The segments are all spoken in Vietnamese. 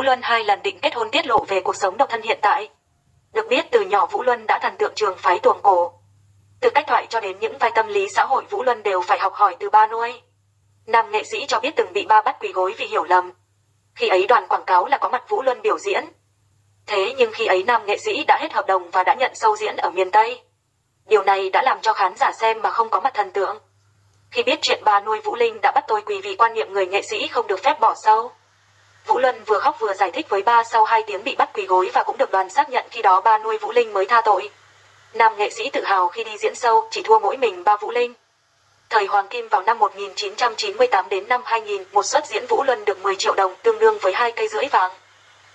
Vũ Luân hai lần định kết hôn tiết lộ về cuộc sống độc thân hiện tại. Được biết, từ nhỏ Vũ Luân đã thần tượng trường phái tuồng cổ. Từ cách thoại cho đến những vai tâm lý xã hội, Vũ Luân đều phải học hỏi từ ba nuôi. Nam nghệ sĩ cho biết từng bị ba bắt quỳ gối vì hiểu lầm. Khi ấy đoàn quảng cáo là có mặt Vũ Luân biểu diễn. Thế nhưng khi ấy nam nghệ sĩ đã hết hợp đồng và đã nhận sâu diễn ở miền Tây. Điều này đã làm cho khán giả xem mà không có mặt thần tượng. Khi biết chuyện ba nuôi Vũ Linh đã bắt tôi quỳ vì quan niệm người nghệ sĩ không được phép bỏ sâu. Vũ Luân vừa khóc vừa giải thích với ba sau hai tiếng bị bắt quỳ gối và cũng được đoàn xác nhận khi đó ba nuôi Vũ Linh mới tha tội. Nam nghệ sĩ tự hào khi đi diễn sâu chỉ thua mỗi mình ba Vũ Linh. Thời Hoàng Kim vào năm 1998 đến năm 2000, một suất diễn Vũ Luân được 10 triệu đồng tương đương với hai cây rưỡi vàng.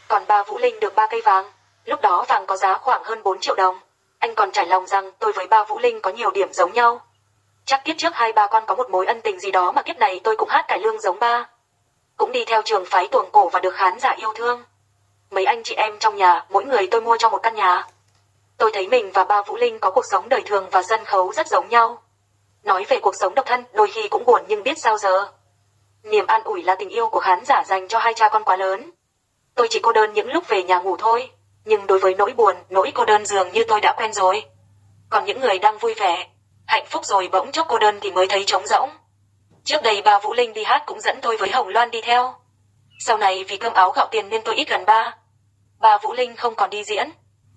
Còn ba Vũ Linh được ba cây vàng. Lúc đó vàng có giá khoảng hơn 4 triệu đồng. Anh còn trải lòng rằng tôi với ba Vũ Linh có nhiều điểm giống nhau. Chắc kiếp trước hai ba con có một mối ân tình gì đó mà kiếp này tôi cũng hát cải lương giống ba. Cũng đi theo trường phái tuồng cổ và được khán giả yêu thương. Mấy anh chị em trong nhà, mỗi người tôi mua cho một căn nhà. Tôi thấy mình và ba Vũ Linh có cuộc sống đời thường và sân khấu rất giống nhau. Nói về cuộc sống độc thân, đôi khi cũng buồn nhưng biết sao giờ. Niềm an ủi là tình yêu của khán giả dành cho hai cha con quá lớn. Tôi chỉ cô đơn những lúc về nhà ngủ thôi, nhưng đối với nỗi buồn, nỗi cô đơn dường như tôi đã quen rồi. Còn những người đang vui vẻ, hạnh phúc rồi bỗng chốc cô đơn thì mới thấy trống rỗng. Trước đây ba Vũ Linh đi hát cũng dẫn tôi với Hồng Loan đi theo. Sau này vì cơm áo gạo tiền nên tôi ít gần ba. Ba Vũ Linh không còn đi diễn.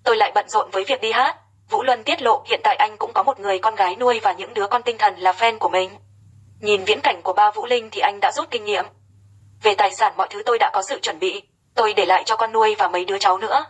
Tôi lại bận rộn với việc đi hát. Vũ Luân tiết lộ hiện tại anh cũng có một người con gái nuôi và những đứa con tinh thần là fan của mình. Nhìn viễn cảnh của ba Vũ Linh thì anh đã rút kinh nghiệm. Về tài sản mọi thứ tôi đã có sự chuẩn bị. Tôi để lại cho con nuôi và mấy đứa cháu nữa.